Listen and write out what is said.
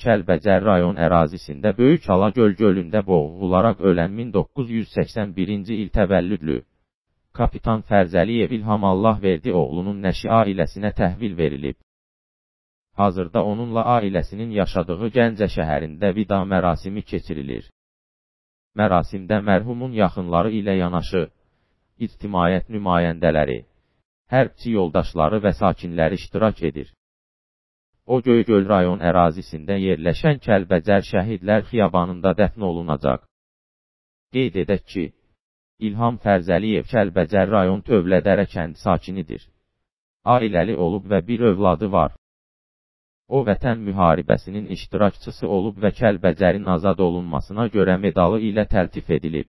Kəlbəcər rayon ərazisində Böyük Alagöl gölündə boğularaq ölən 1981-ci il təvəllüdlü kapitan Fərzəliyev İlham Allahverdi oğlunun nəşi ailəsinə təhvil verilib. Hazırda onunla ailəsinin yaşadığı Gəncə şəhərində vida mərasimi keçirilir. Mərasimdə mərhumun yaxınları ilə yanaşı, ictimaiyyət nümayəndələri, hərbçi yoldaşları və sakinləri iştirak edir. O Göygöl rayon ərazisində yerləşən Kəlbəcər Şəhidlər Xiyabanında dəfn olunacaq. Qeyd edək ki, İlham Fərzəliyev Kəlbəcər rayon Tövlədərə kənd sakinidir. Ailəli olub və bir övladı var. O vətən müharibəsinin iştirakçısı olub və Kəlbəcərin azad olunmasına görə medalı ilə təltif edilib.